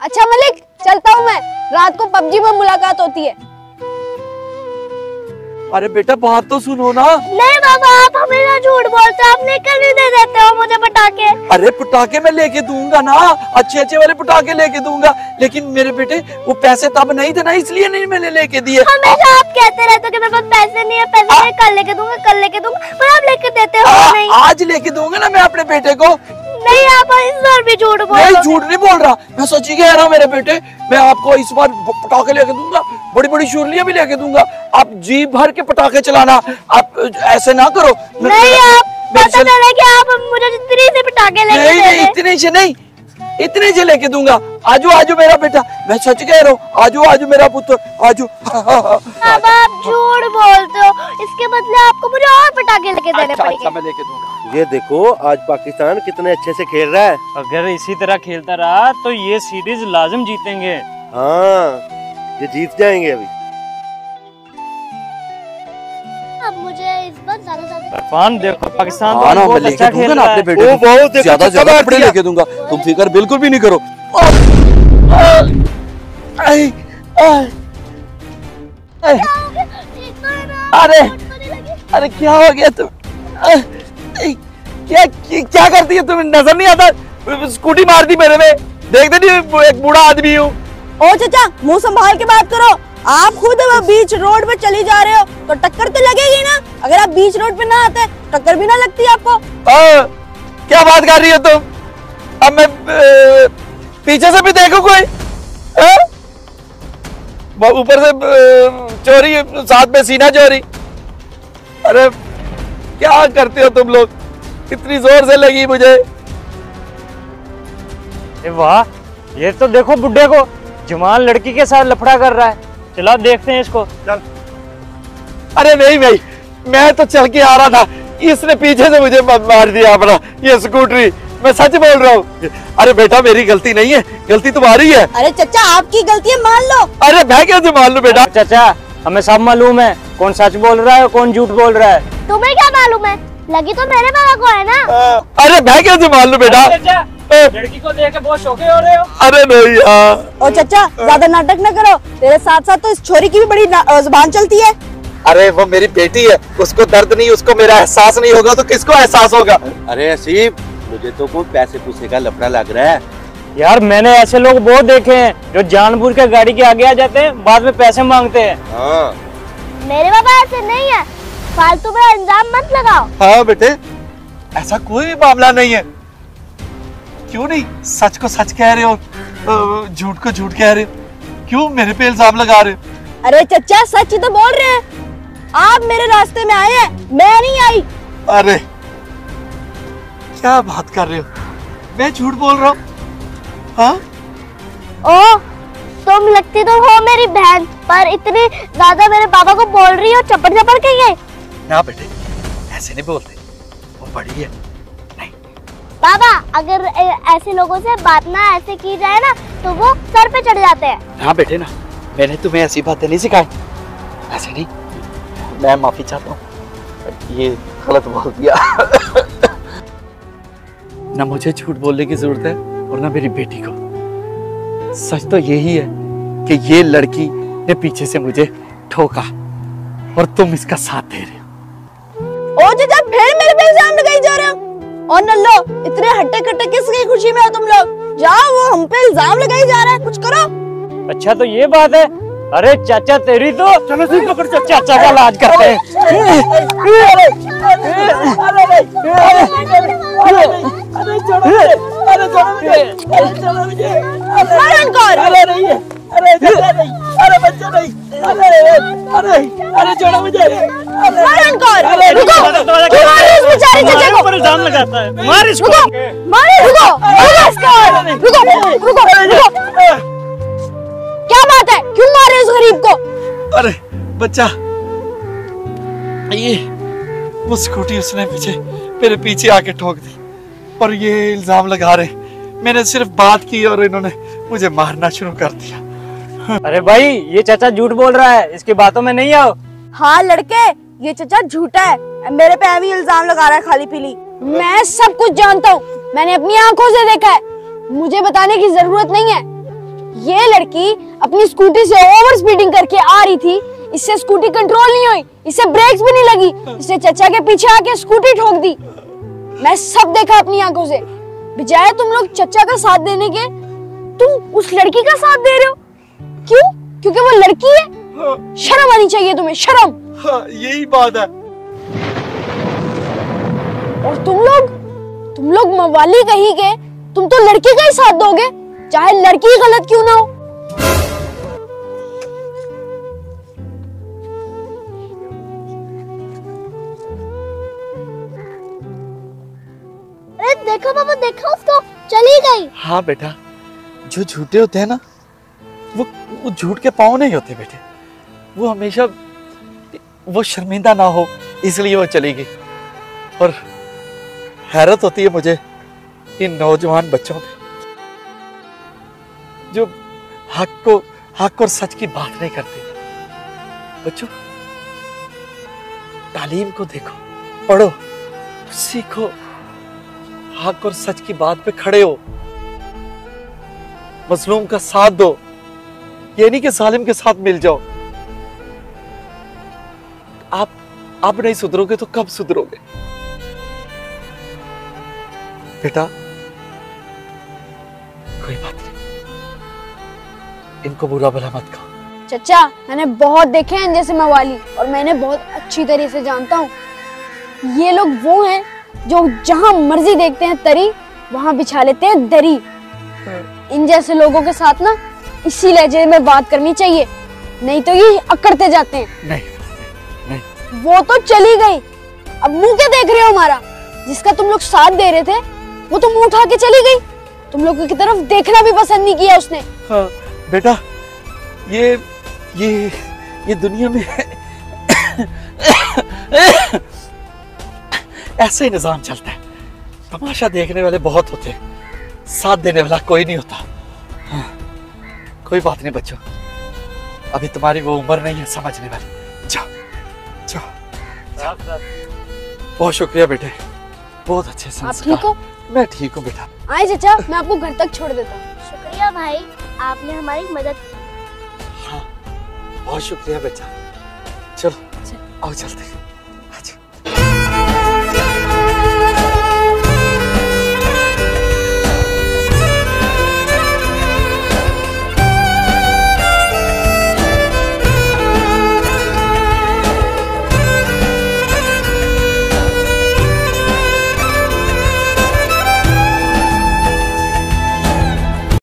अच्छा मलिक चलता हूँ मैं। रात को पबजी में मुलाकात होती है। अरे बेटा बात तो सुनो ना। नहीं बाबा आप हमेशा झूठ बोलते हो आप निकल नहीं दे देते हो मुझे पटाखे? अरे पटाखे मैं लेके दूँगा ना। अच्छे अच्छे वाले पटाखे लेके दूँगा। लेकिन मेरे बेटे वो पैसे तब नहीं थे ना इसलिए नहीं मैंने लेके दिए। हमेशा आप कहते रहते हो कि मेरे पास पैसे नहीं है पैसे नहीं कल लेके दूँगा कल लेके दूँगा पर आप लेके देते हो आ, नहीं। आज लेके दूँगा ना मैं अपने बेटे को। नहीं आप इस बार भी झूठ बोल नहीं रहे। झूठ नहीं बोल रहा। मैं सच्ची कह रहा हूँ मेरे बेटे मैं आपको इस बार पटाखे लेके दूँगा बड़ी बड़ी शुरलियाँ भी लेके दूँगा। आप जी भर के पटाखे चलाना आप ऐसे ना करो। नहीं आप पता चला कि आप मुझे जितनी से पटाखे लेके नहीं नहीं इतने से नहीं इतने से लेके दूँगा। आजू आजू मेरा बेटा मैं सच कह रहा हूँ आजू आजू मेरा पुत्र आजू। अब आप झूठ बोलते हो इसके बदले आपको मुझे और पटाखे लेके देने अच्छा अच्छा मैं लेके दूँगा। ये देखो आज पाकिस्तान कितने अच्छे से खेल रहा है। अगर इसी तरह खेलता रहा तो ये सीरीज़ लाजम जीतेंगे। हाँ ये जीत जाएँगे अभी। ज़्यादा देखो पाकिस्तान तो हाँ ना मैं लेके अच्छा दूँगा ना अपने बेटे को। बहुत ज़्यादा ज़्यादा कपड़े लेके दूँगा। तुम फ़िक्र बिल्कुल भी नहीं करो। अरे? अरे क्या हो गया तुम? क्या क्या करती है तुम्हें? नज़र नहीं आता? स्कूटी मार दी मेरे में। देखते नहीं एक बूढ़ा आदमी हूँ। ओ चाचा मुँह संभाल के बात करो। आप खुद बीच रोड पे चली जा रहे हो तो टक्कर तो लगेगी ना। अगर आप बीच रोड पे ना आते टक्कर भी ना लगती आपको। आ, क्या बात कर रही हो तुम? अब मैं पीछे से भी देखो कोई? हाँ? ऊपर से चोरी साथ में सीना चोरी। अरे क्या करते हो तुम लोग? इतनी ज़ोर से लगी मुझे। वाह ये तो देखो बुढ़े को जवान लड़की के साथ लफड़ा कर रहा है। चलो देखते हैं इसको। चल। अरे नहीं भाई मैं तो चल के आ रहा था। इसने पीछे से मुझे मार दिया अपना ये स्कूटरी मैं सच बोल रहा हूँ। अरे बेटा मेरी गलती नहीं है। गलती तुम्हारी है। अरे चाचा आपकी गलती है मान लो। अरे मैं कैसे मान लू बेटा? चाचा हमें सब मालूम है। कौन सच बोल रहा है कौन झूठ बोल रहा है। तुम्हें क्या मालूम है? लगी तो मेरे बाबा को है ना? अरे मैं कैसे मान लू बेटा? लड़की को देख के बहुत शौके हो रहे हो? अरे नहीं यार ओ चाचा ज़्यादा नाटक न करो। तेरे साथ साथ तो इस छोरी की भी बड़ी ज़ुबान चलती है। अरे वो मेरी बेटी है उसको दर्द नहीं उसको मेरा एहसास नहीं होगा तो किसको एहसास होगा? अरे असीब मुझे तो कोई पैसे पूसे का लफड़ा लग रहा है। यार मैंने ऐसे लोग बहुत देखे हैं जो जानबूझ के गाड़ी के आगे आ जाते हैं बाद में पैसे मांगते हैं। हाँ। मेरे बाबा ऐसे नहीं है। फालतू में इल्ज़ाम मत लगाओ। हाँ बेटे ऐसा कोई मामला नहीं है। क्यों नहीं सच को सच कह रहे हो? झूठ को झूठ कह रहे हो। क्यों मेरे पे इल्ज़ाम लगा रहे हो? अरे चाचा सच तो बोल रहे हैं। आप मेरे रास्ते में आए हैं मैं नहीं आई। अरे क्या बात कर रहे हो? मैं झूठ बोल रहा हूँ। हाँ? ओ तुम लगती तो हो मेरी बहन पर इतनी ज़्यादा मेरे पापा को बोल रही हो चपड़ चपड़ के ये ना बेटे ऐसे नहीं बोलते। वो बड़ी है। अगर ऐसे लोगों से बात ना ऐसे की जाए ना तो वो सर पे चढ़ जाते हैं। हाँ बेटे ना मैंने तुम्हें ऐसी बातें नहीं सिखाई। ऐसे नहीं मैं माफ़ी चाहता हूँ ये गलत बोल दिया। ना मुझे झूठ बोलने की ज़रूरत है और ना मेरी बेटी को। सच तो यही है कि ये लड़की ने पीछे से मुझे ठोका और तुम इसका साथ दे रहे हो। ओ चाचा फिर मेरे पे इल्ज़ाम लगाई जा रहे हो और नल्लो इतने हट्टे कट्टे किसकी खुशी में हो तुम लोग जाओ वो हम पे इल्ज़ाम लगाई जा रहा है कुछ करो अच्छा तो ये बात है अरे चाचा तेरी तो चलो तुम पकड़ चाचा चाचा का इलाज करते हैं मारो इनको और। मारो इनको और। रुको क्यों मार रहे हो बेचारे चाचा को ऊपर इल्ज़ाम लगाता है मार इसको रुको मारो रुको रुको रुको रुको रुको क्या बात है क्यों मार रहे हो उस गरीब को अरे, बच्चा, ये वो स्कूटी उसने पीछे मेरे पीछे आके ठोक दी और ये इल्ज़ाम लगा रहे मैंने सिर्फ़ बात की और इन्होंने मुझे मारना शुरू कर दिया अरे भाई, ये चाचा झूठ बोल रहा है, इसकी बातों में नहीं आओ। हाँ लड़के, ये चाचा झूठा है। मेरे पे ऐवी इल्ज़ाम लगा रहा है खाली पीली। मैं सब कुछ जानता हूँ। मैंने अपनी आँखों से देखा है। मुझे बताने की ज़रूरत नहीं है। ये लड़की अपनी स्कूटी से ओवर स्पीडिंग करके आ रही थी। इससे स्कूटी कंट्रोल नहीं हुई, इससे ब्रेक्स भी नहीं लगी। इसने चचा के पीछे आके स्कूटी ठोक दी। मैं सब देखा अपनी आँखों से। बजाय तुम लोग चचा का साथ देने के, तुम उस लड़की का साथ दे रहे हो। क्यों? क्योंकि वो लड़की है। शर्म आनी चाहिए तुम्हें शर्म। हाँ, यही बात है। और तुम लोग तुम लोग मवाली कहीं के तुम तो लड़की का ही साथ दोगे चाहे लड़की गलत क्यों ना हो। अरे देखो पापा देखो उसको चली गई। हाँ बेटा जो झूठे होते हैं ना वो वो झूठ के पाँव नहीं होते बेटे। वो हमेशा, वो शर्मिंदा ना हो, इसलिए वो चली गई और हैरत होती है मुझे इन नौजवान बच्चों पे जो हक को, हक और सच की बात नहीं करते। बच्चों, तालीम को देखो, पढ़ो, सीखो, हक और सच की बात पे खड़े हो। मजलूम का साथ दो। ये नहीं कि जालिम के साथ मिल जाओ। आप अब नहीं सुधरोगे तो कब सुधरोगे? बेटा कोई बात नहीं। इनको बुरा भला मत कहो। चचा मैंने बहुत देखे हैं जैसे मवाली और मैंने बहुत अच्छी तरह से जानता हूँ। ये लोग वो हैं जो जहाँ मर्ज़ी देखते हैं तरी वहाँ बिछा लेते हैं दरी। इन जैसे लोगों के साथ ना इसी लहजे में बात करनी चाहिए। नहीं तो ये अकड़ते जाते हैं। नहीं नहीं वो तो चली गई। अब मुँह क्या देख रहे हो हमारा? जिसका तुम लोग साथ दे रहे थे वो तो मुँह उठा के चली गई। तुम लोगों की तरफ़ देखना भी पसंद नहीं किया उसने। हाँ बेटा ये ये ये दुनिया में ऐसे ही निज़ाम चलता है। तमाशा देखने वाले बहुत होते हैं। साथ देने वाला कोई नहीं होता। कोई बात नहीं बच्चों। अभी तुम्हारी वो उम्र नहीं है समझने वाली। जाओ जाओ बहुत शुक्रिया बेटे। बहुत अच्छे संस्कार ठीक हो? मैं ठीक हूँ बेटा। आए चचा मैं आपको घर तक छोड़ देता हूँ। शुक्रिया भाई आपने हमारी मदद की। हाँ बहुत शुक्रिया बेटा। चलो। आओ चलते हैं।